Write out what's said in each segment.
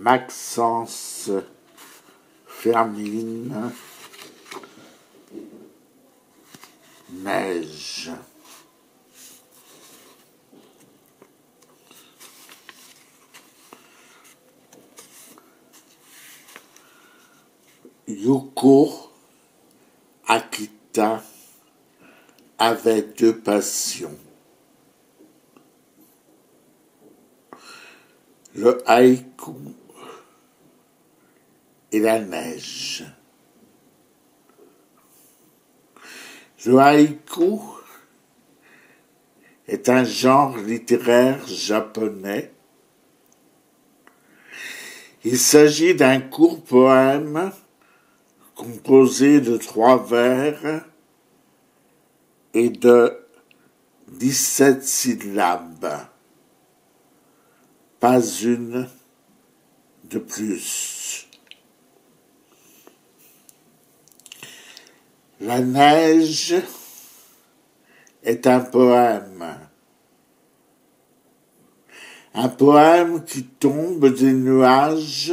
Maxence Fermine Neige. Yuko Akita avait deux passions. Le haïku et la neige. Le haïku est un genre littéraire japonais. Il s'agit d'un court poème composé de trois vers et de dix-sept syllabes, pas une de plus. La neige est un poème. Un poème qui tombe des nuages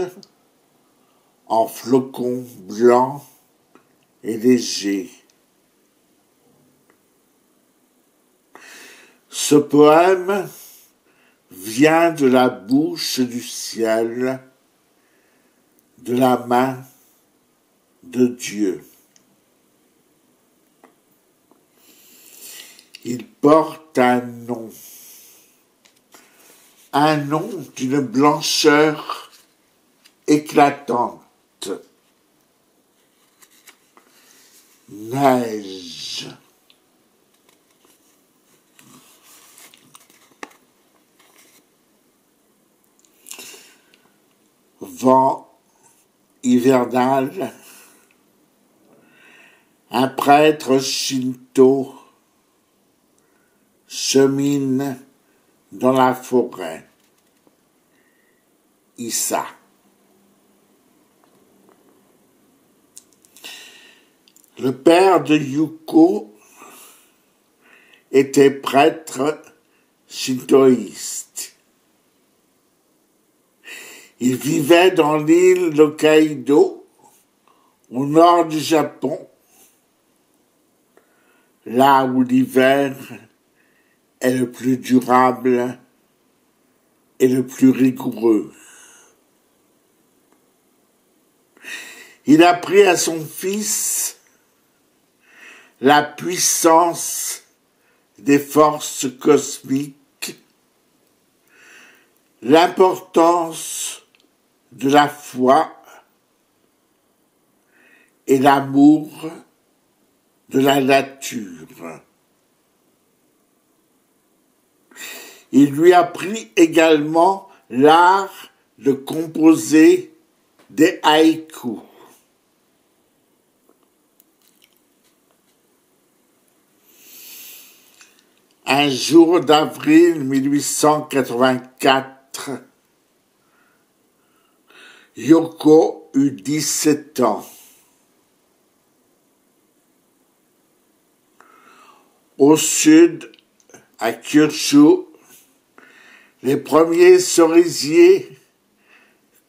en flocons blancs et légers. Ce poème vient de la bouche du ciel, de la main de Dieu. Il porte un nom, un nom d'une blancheur éclatante. Neige. Vent hivernal, un prêtre shinto chemine dans la forêt. Issa. Le père de Yuko était prêtre shintoïste. Il vivait dans l'île de Kaido, au nord du Japon, là où l'hiver est le plus durable et le plus rigoureux. Il apprit à son fils la puissance des forces cosmiques, l'importance de la foi et l'amour de la nature. Il lui apprit également l'art de composer des haïkus. Un jour d'avril 1884, Yoko eut 17 ans. Au sud, à Kyushu, les premiers cerisiers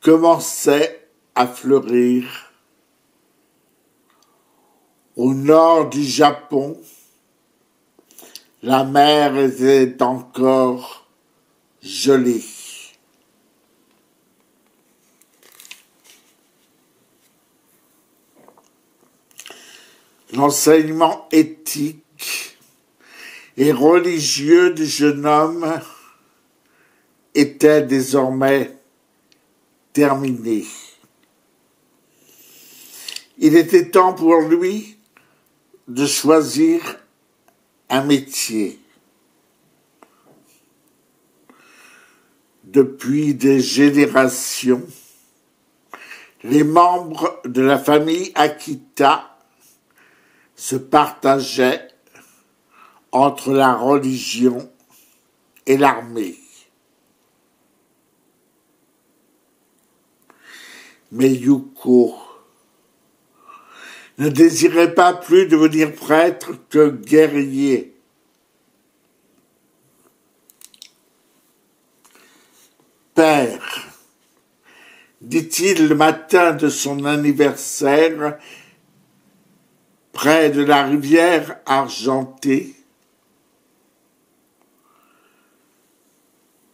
commençaient à fleurir. Au nord du Japon, la mer était encore gelée. L'enseignement éthique et religieux du jeune homme était désormais terminé. Il était temps pour lui de choisir un métier. Depuis des générations, les membres de la famille Akita se partageaient entre la religion et l'armée. Mais Yuko ne désirait pas plus devenir prêtre que guerrier. Père, dit-il le matin de son anniversaire, près de la rivière argentée.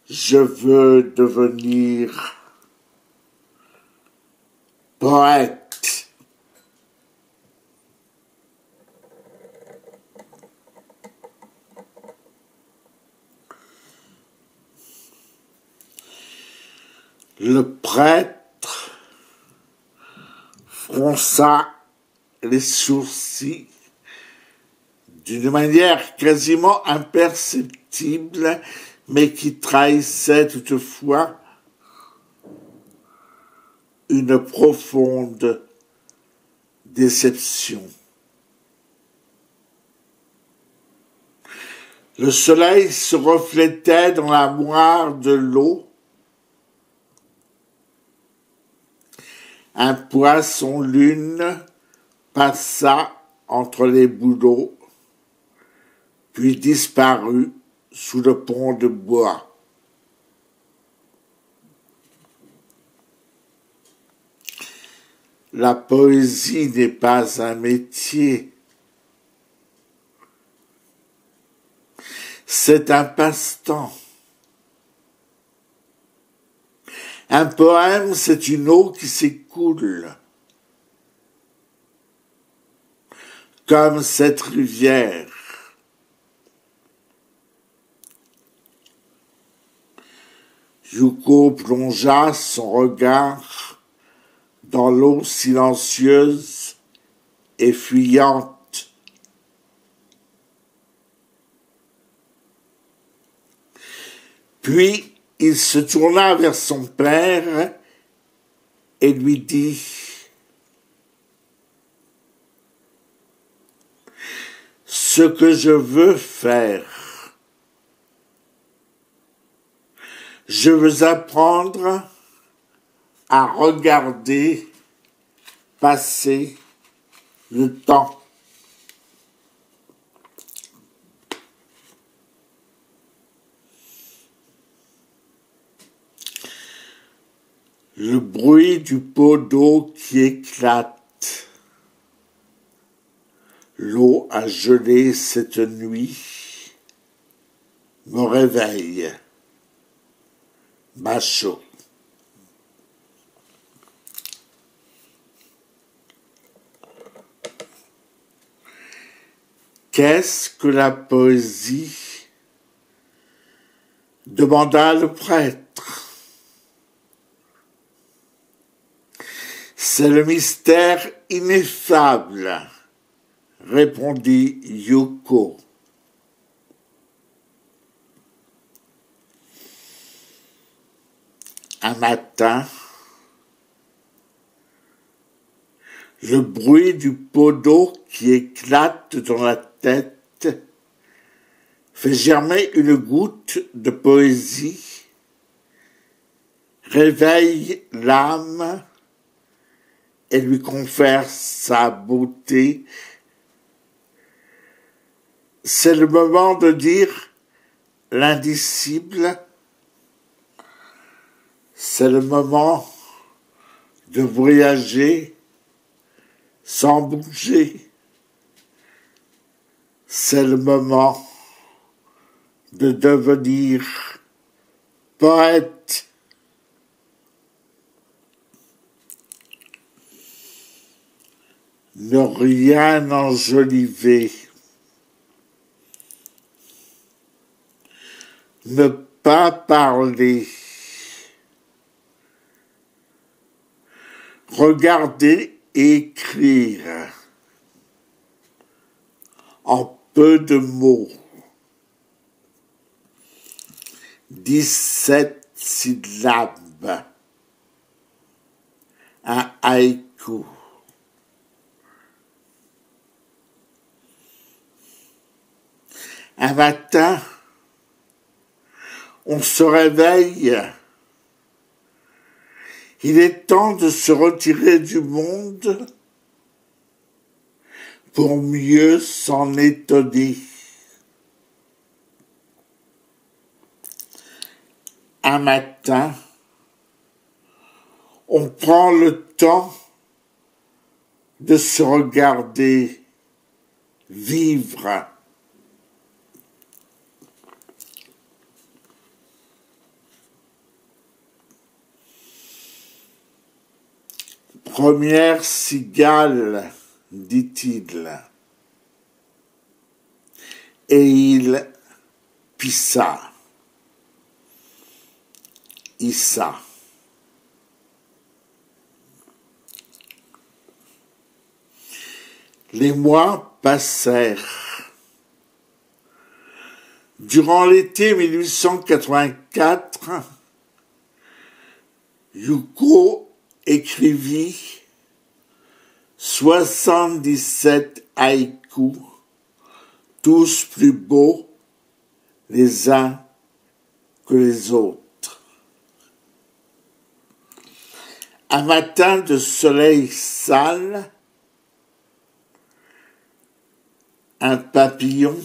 Je veux devenir Le prêtre fronça les sourcils d'une manière quasiment imperceptible, mais qui trahissait toutefois une profonde déception. Le soleil se reflétait dans la moire de l'eau Un poisson lune passa entre les bouleaux, puis disparut sous le pont de bois. La poésie n'est pas un métier, c'est un passe-temps. Un poème, c'est une eau qui s'écoule. Comme cette rivière. Yuko plongea son regard dans l'eau silencieuse et fuyante. Puis il se tourna vers son père et lui dit Ce que je veux faire, je veux apprendre à regarder passer le temps. le bruit du pot d'eau qui éclate. L'eau a gelé cette nuit, me réveille, macho. Qu'est-ce que la poésie? demanda le prêtre. C'est le mystère ineffable, répondit Yuko. Un matin, le bruit du pot d'eau qui éclate dans la fait germer une goutte de poésie, réveille l'âme et lui confère sa beauté. C'est le moment de dire l'indicible. C'est le moment de voyager sans bouger. C'est le moment de devenir poète. ne rien enjoliver, ne pas parler, regarder écrire peu de mots. 17 syllabes. Un haïku. Un matin, on se réveille. Il est temps de se retirer du monde pour mieux s'en étonner. Un matin, on prend le temps de se regarder vivre. Première cigale, dit-il. Et il pissa. Issa. Les mois passèrent. Durant l'été 1884, Yuko écrivit 77 haïkus, tous plus beaux les uns que les autres. Un matin de soleil sale, un papillon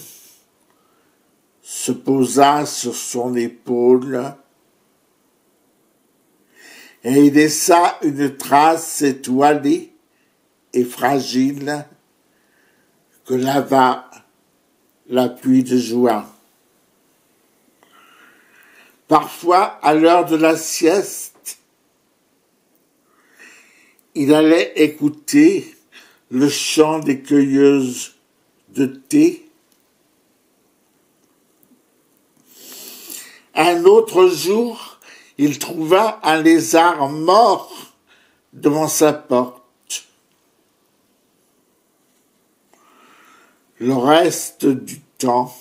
se posa sur son épaule et il laissa une trace étoilée et fragile que lava la pluie de juin. Parfois, à l'heure de la sieste, il allait écouter le chant des cueilleuses de thé. Un autre jour, il trouva un lézard mort devant sa porte. Le reste du temps,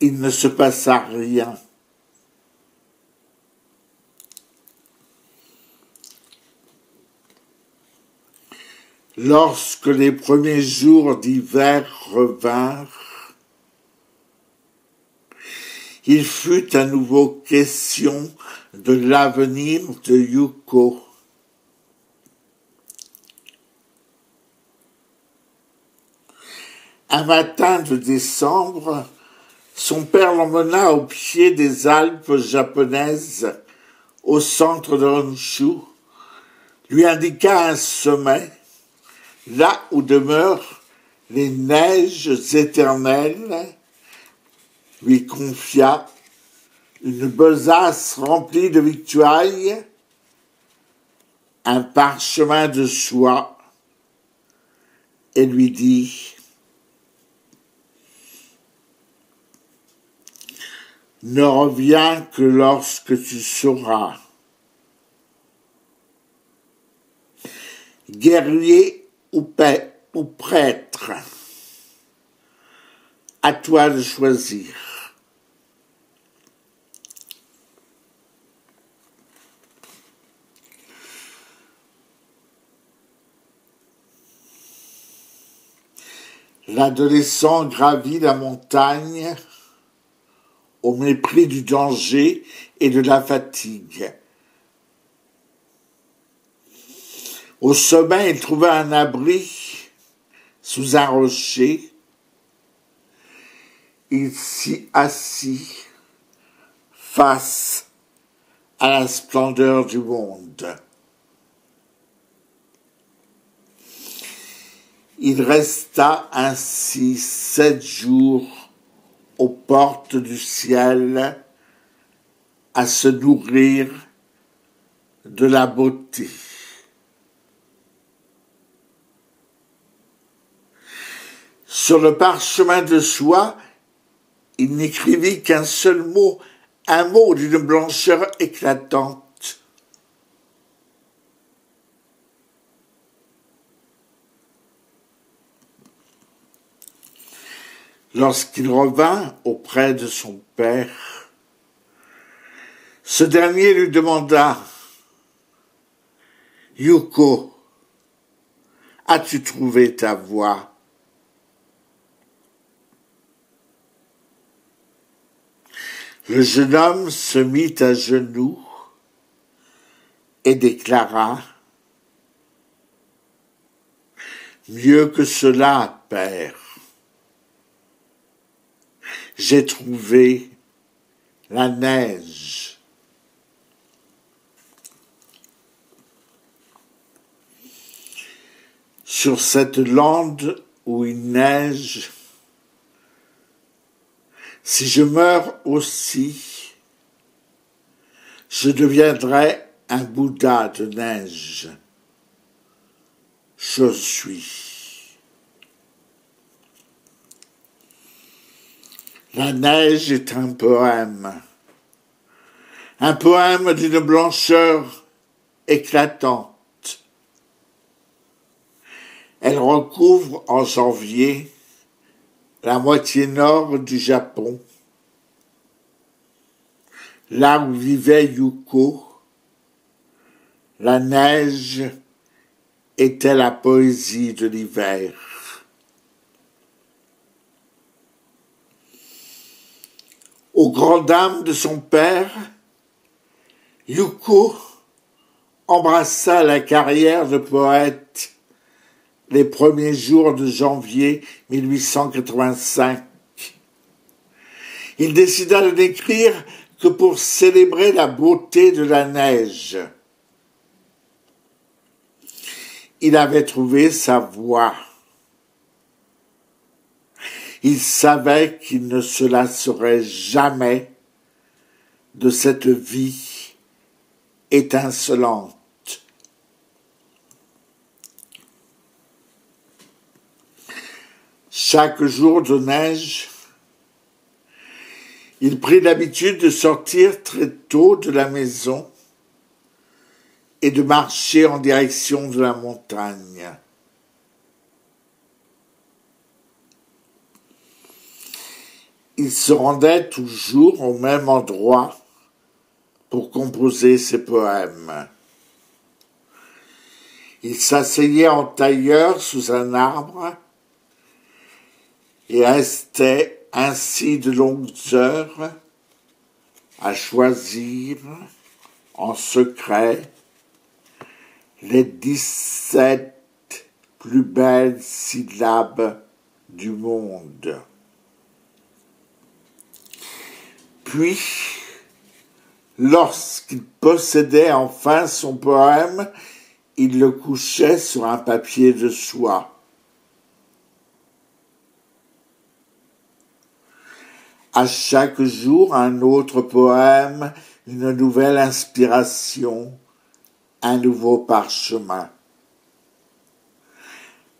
il ne se passa rien. Lorsque les premiers jours d'hiver revinrent, il fut à nouveau question de l'avenir de Yuko. Un matin de décembre, son père l'emmena au pied des Alpes japonaises, au centre de Honshu, lui indiqua un sommet là où demeurent les neiges éternelles, lui confia une besace remplie de victuailles, un parchemin de soie, et lui dit Ne reviens que lorsque tu sauras. Guerrier ou, ou prêtre. À toi de choisir. L'adolescent gravit la montagne au mépris du danger et de la fatigue. Au sommet, il trouva un abri sous un rocher. Il s'y assit face à la splendeur du monde. Il resta ainsi sept jours aux portes du ciel à se nourrir de la beauté. Sur le parchemin de soie, il n'écrivit qu'un seul mot, un mot d'une blancheur éclatante. Lorsqu'il revint auprès de son père, ce dernier lui demanda Yuko, as-tu trouvé ta voix? Le jeune homme se mit à genoux et déclara Mieux que cela, Père, j'ai trouvé la neige. Sur cette lande où il neige, si je meurs aussi, je deviendrai un Bouddha de neige. Je suis. La neige est un poème, un poème d'une blancheur éclatante. Elle recouvre en janvier la moitié nord du Japon, là où vivait Yuko. La neige était la poésie de l'hiver. Aux grandes dames de son père, Yuko embrassa la carrière de poète les premiers jours de janvier 1885. Il décida de n'écrire que pour célébrer la beauté de la neige. Il avait trouvé sa voie. Il savait qu'il ne se lasserait jamais de cette vie étincelante. Chaque jour de neige, il prit l'habitude de sortir très tôt de la maison et de marcher en direction de la montagne. Il se rendait toujours au même endroit pour composer ses poèmes. Il s'asseyait en tailleur sous un arbre et restait ainsi de longues heures à choisir en secret les dix-sept plus belles syllabes du monde. Puis, lorsqu'il possédait enfin son poème, il le couchait sur un papier de soie. À chaque jour, un autre poème, une nouvelle inspiration, un nouveau parchemin.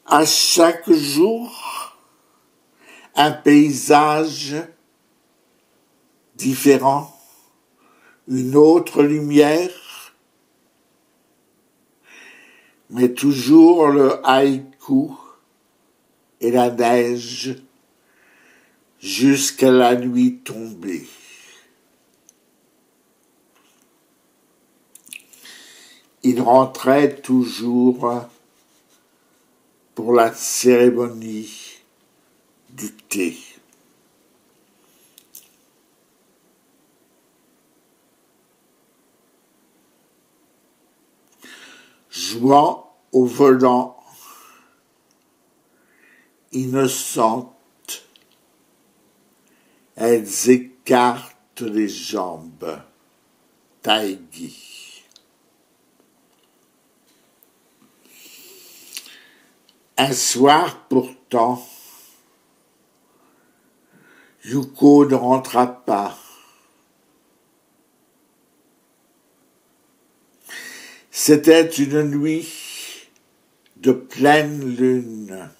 À chaque jour, un paysage différent, une autre lumière, mais toujours le haïku et la neige jusqu'à la nuit tombée. Il rentrait toujours pour la cérémonie du thé. Jouant au volant, innocente, elles écartent les jambes. Taïgi. Un soir pourtant, Yuko ne rentra pas. C'était une nuit de pleine lune.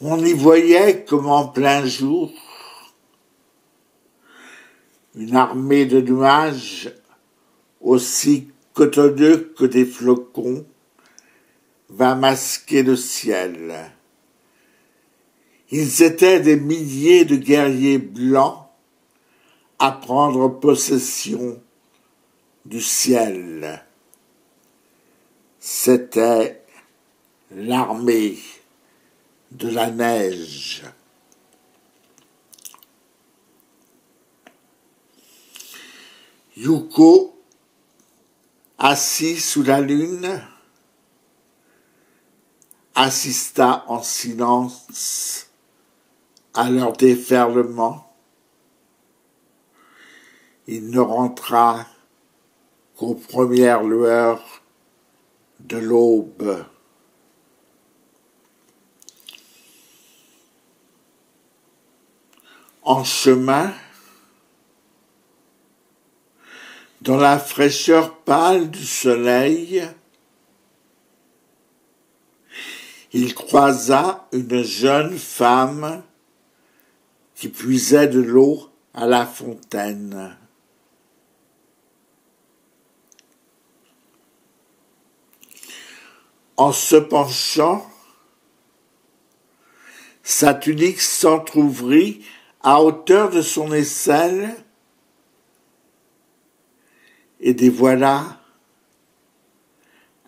On y voyait comme en plein jour une armée de nuages aussi cotonneux que des flocons va masquer le ciel. Ils étaient des milliers de guerriers blancs à prendre possession du ciel. C'était l'armée de la neige. Yuko, assis sous la lune, assista en silence à leur déferlement. Il ne rentra qu'aux premières lueurs de l'aube. En chemin, dans la fraîcheur pâle du soleil, il croisa une jeune femme qui puisait de l'eau à la fontaine. En se penchant, sa tunique s'entr'ouvrit à hauteur de son aisselle et dévoila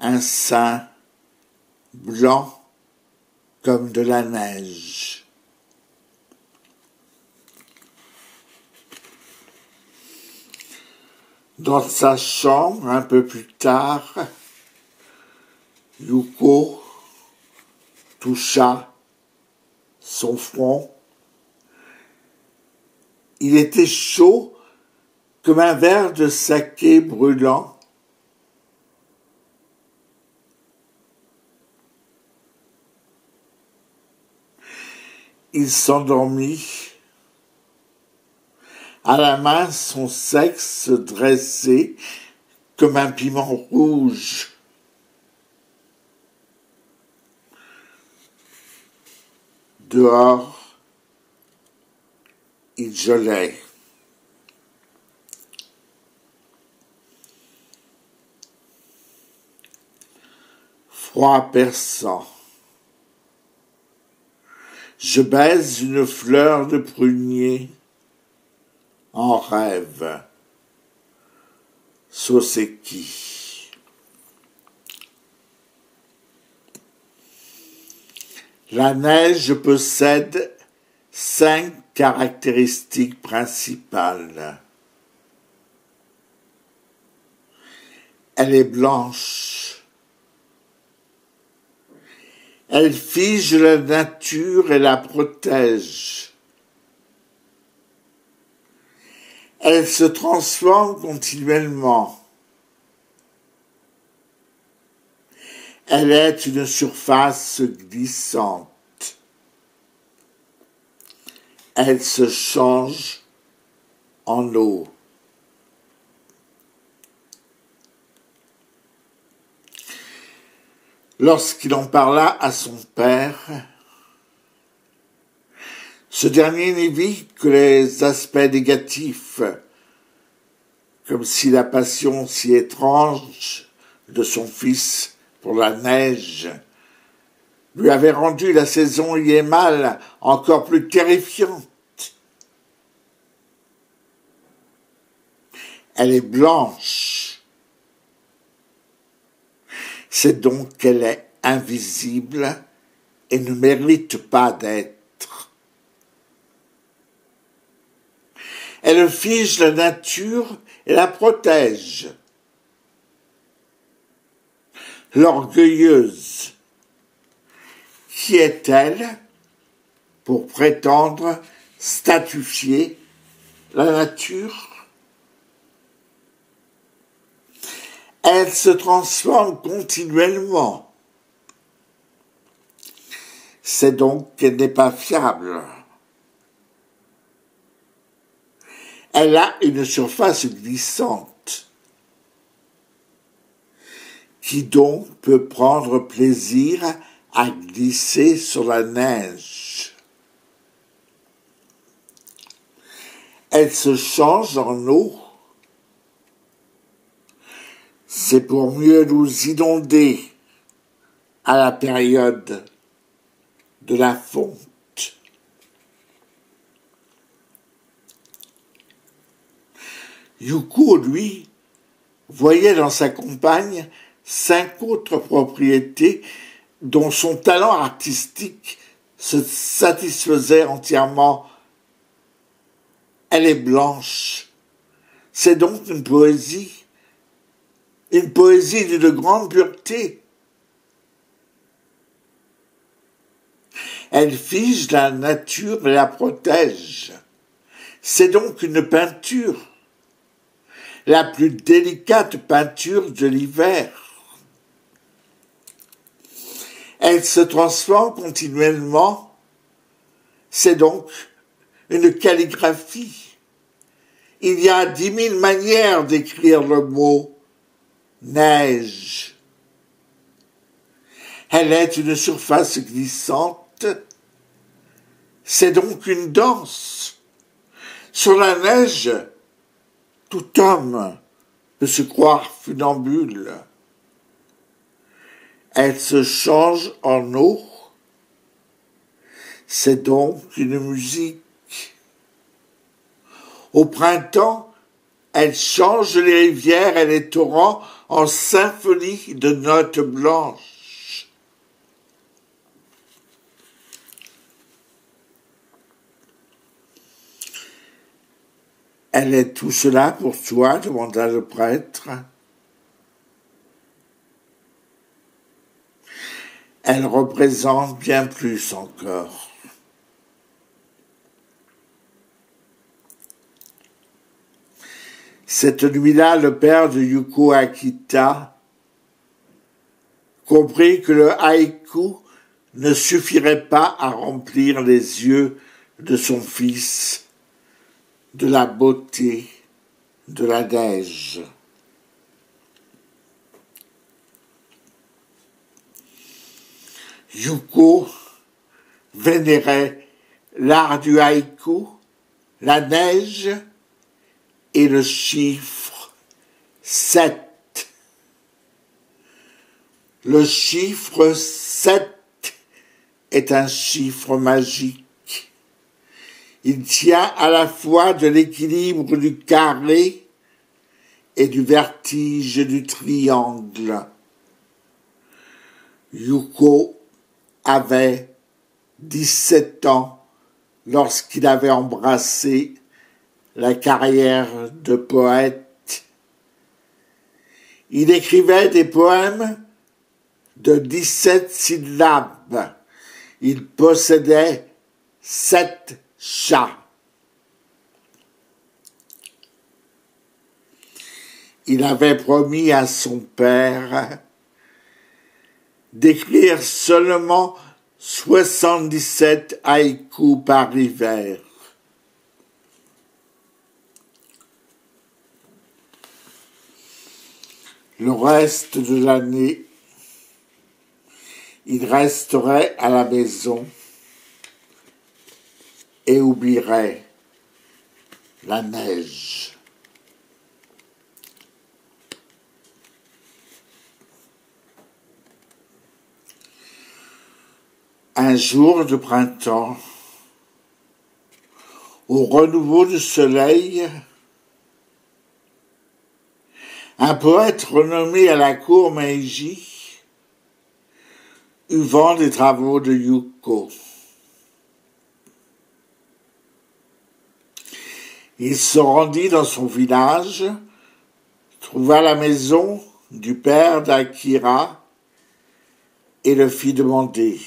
un sein blanc comme de la neige. Dans sa chambre, un peu plus tard, Yuko toucha son front. Il était chaud comme un verre de saké brûlant. Il s'endormit. À la main, son sexe dressé comme un piment rouge. Dehors, il gelait. Froid perçant. Je baise une fleur de prunier en rêve. Soseki. La neige possède cinq caractéristiques principales. Elle est blanche. Elle fige la nature et la protège. Elle se transforme continuellement. Elle est une surface glissante. Elle se change en eau. Lorsqu'il en parla à son père, ce dernier n'y vit que les aspects négatifs, comme si la passion si étrange de son fils pour la neige lui avait rendu la saison mal encore plus terrifiante. Elle est blanche. C'est donc qu'elle est invisible et ne mérite pas d'être. Elle fige la nature et la protège. L'orgueilleuse, qui est-elle pour prétendre statufier la nature? Elle se transforme continuellement. C'est donc qu'elle n'est pas fiable. Elle a une surface glissante qui donc peut prendre plaisir à glisser sur la neige. Elle se change en eau c'est pour mieux nous inonder à la période de la fonte. Yuko, lui, voyait dans sa compagne cinq autres propriétés dont son talent artistique se satisfaisait entièrement. Elle est blanche. C'est donc une poésie une poésie d'une grande pureté. Elle fige la nature et la protège. C'est donc une peinture, la plus délicate peinture de l'hiver. Elle se transforme continuellement. C'est donc une calligraphie. Il y a dix mille manières d'écrire le mot neige. Elle est une surface glissante. C'est donc une danse. Sur la neige, tout homme peut se croire funambule. Elle se change en eau. C'est donc une musique. Au printemps, elle change les rivières et les torrents en symphonie de notes blanches. Elle est tout cela pour toi demanda le prêtre. Elle représente bien plus encore. Cette nuit-là, le père de Yuko Akita comprit que le haïku ne suffirait pas à remplir les yeux de son fils de la beauté de la neige. Yuko vénérait l'art du haïku, la neige et le chiffre 7. Le chiffre 7 est un chiffre magique. Il tient à la fois de l'équilibre du carré et du vertige du triangle. Yuko avait 17 ans lorsqu'il avait embrassé la carrière de poète. Il écrivait des poèmes de 17 syllabes. Il possédait sept chats. Il avait promis à son père d'écrire seulement 77 haïkus par hiver. Le reste de l'année, il resterait à la maison et oublierait la neige. Un jour de printemps, au renouveau du soleil, un poète renommé à la cour Meiji eut vent des travaux de Yuko. Il se rendit dans son village, trouva la maison du père d'Akira et le fit demander.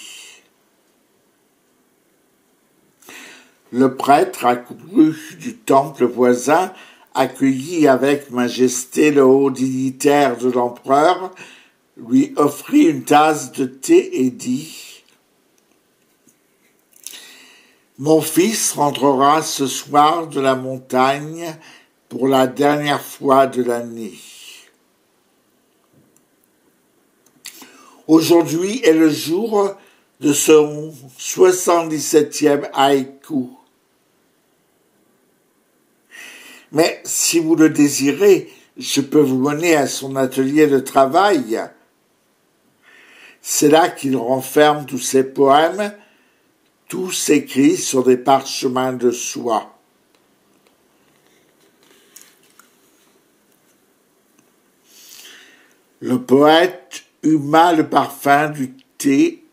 Le prêtre accouru du temple voisin accueillit avec majesté le haut dignitaire de l'empereur, lui offrit une tasse de thé et dit Mon fils rentrera ce soir de la montagne pour la dernière fois de l'année. Aujourd'hui est le jour de son 77e haïku. Mais si vous le désirez, je peux vous mener à son atelier de travail. C'est là qu'il renferme tous ses poèmes, tous écrits sur des parchemins de soie. Le poète huma le parfum du thé,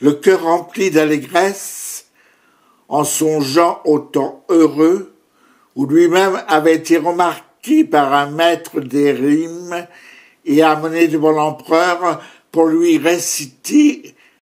le cœur rempli d'allégresse, en songeant au temps heureux où lui-même avait été remarqué par un maître des rimes et amené devant l'empereur pour lui réciter